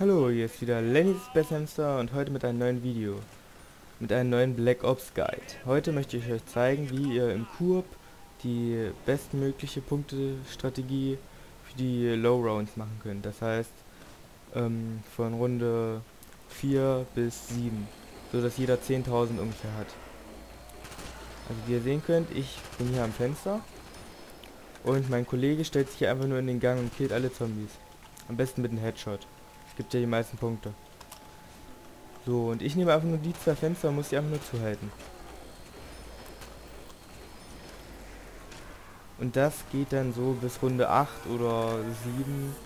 Hallo, hier ist wieder Lenny's Best Hamster und heute mit einem neuen Video. Mit einem neuen Black Ops Guide. Heute möchte ich euch zeigen, wie ihr im Koop die bestmögliche Punktestrategie für die Low Rounds machen könnt. Das heißt, ähm, von Runde 4 bis 7. So dass jeder 10.000 ungefähr hat. Also wie ihr sehen könnt, ich bin hier am Fenster. Und mein Kollege stellt sich hier einfach nur in den Gang und killt alle Zombies. Am besten mit einem Headshot. Gibt ja die meisten Punkte. So, und ich nehme einfach nur die zwei Fenster und muss die einfach nur zuhalten. Und das geht dann so bis Runde 8 oder 7.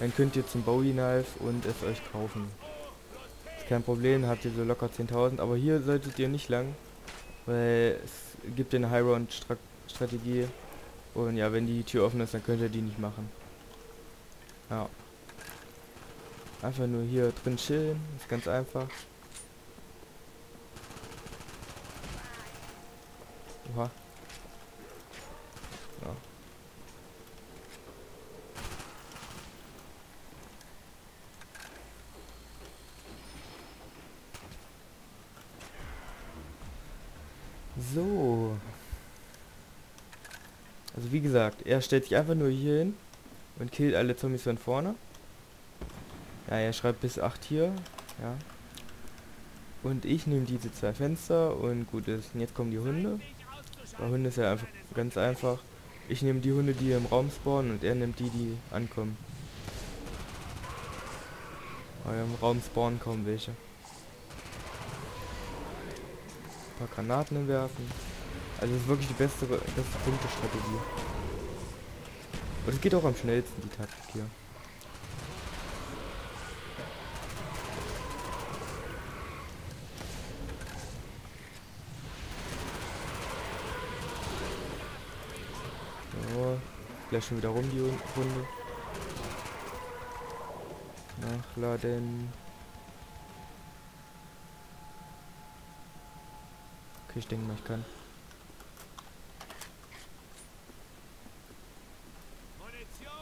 Dann könnt ihr zum Bowie Knife und es euch kaufen. Ist kein Problem, habt ihr so locker 10.000. Aber hier solltet ihr nicht lang, weil es gibt eine High Round Strategie. Und ja, wenn die Tür offen ist, dann könnt ihr die nicht machen. Ja. Einfach nur hier drin chillen. Ist ganz einfach. Oha. Ja. So. Also wie gesagt, er stellt sich einfach nur hier hin und killt alle Zombies von vorne. Ja, er schreibt bis 8 hier. Ja. Und ich nehme diese zwei Fenster und gut ist. Und jetzt kommen die Hunde. Bei Hunden ist ja einfach ganz einfach. Ich nehme die Hunde, die im Raum spawnen und er nimmt die, die ankommen. Weil im Raum spawnen kaum welche. Ein paar Granaten werfen. Also ist wirklich die beste, beste Punktestrategie. Und es geht auch am schnellsten, die Taktik hier. Gleich schon wieder rum, die Runde. Nachladen. Okay, ich denke mal, ich kann.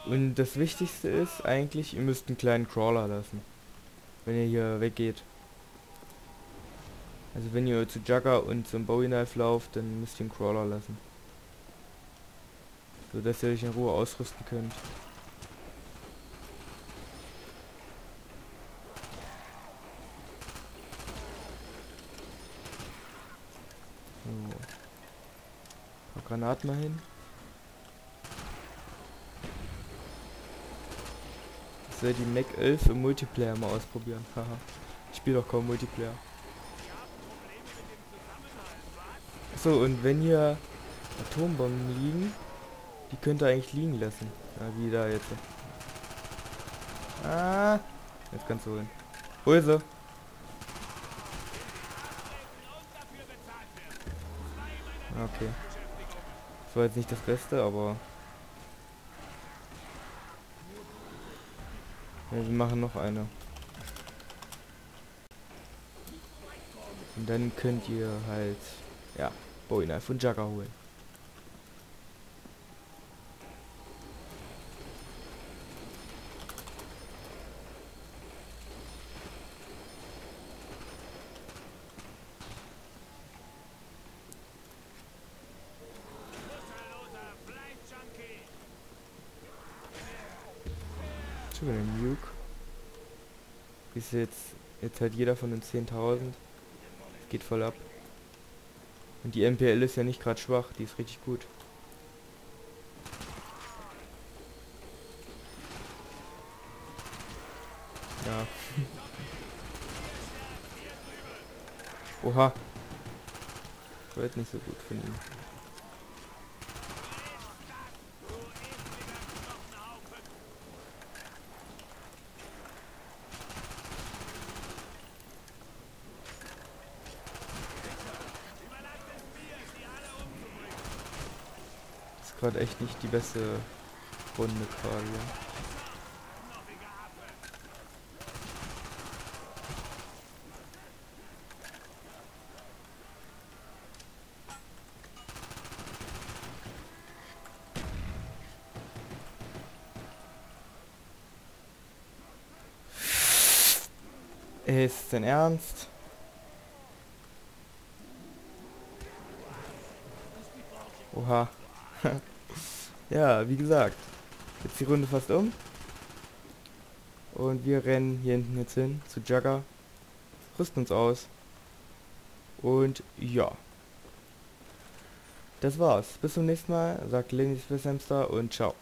Und das Wichtigste ist eigentlich, ihr müsst einen kleinen Crawler lassen. Wenn ihr hier weggeht. Also wenn ihr zu Jugger und zum Bowie Knife lauft, dann müsst ihr einen Crawler lassen so dass ihr euch in Ruhe ausrüsten könnt. So. Ein paar Granaten mal hin. Soll die Mac 11 im Multiplayer mal ausprobieren. Haha. ich spiele doch kaum Multiplayer. So, und wenn hier Atombomben liegen, die könnte eigentlich liegen lassen. Ja, wie da jetzt. Ah. Jetzt kannst du holen. Hol sie. Okay. Das war jetzt nicht das Beste, aber... Ja, wir machen noch eine. Und dann könnt ihr halt, ja, Bowie Knife und Jugger holen. Für den Nuke. Ist jetzt, jetzt halt jeder von den 10.000. Geht voll ab. Und die MPL ist ja nicht gerade schwach, die ist richtig gut. Ja. Oha. Wollte nicht so gut finden. Gerade echt nicht die beste Runde quasi. Ist denn Ernst? Oha. ja, wie gesagt. Jetzt die Runde fast um. Und wir rennen hier hinten jetzt hin zu Jugger. Rüsten uns aus. Und ja. Das war's. Bis zum nächsten Mal, sagt Lenny Hamster und ciao.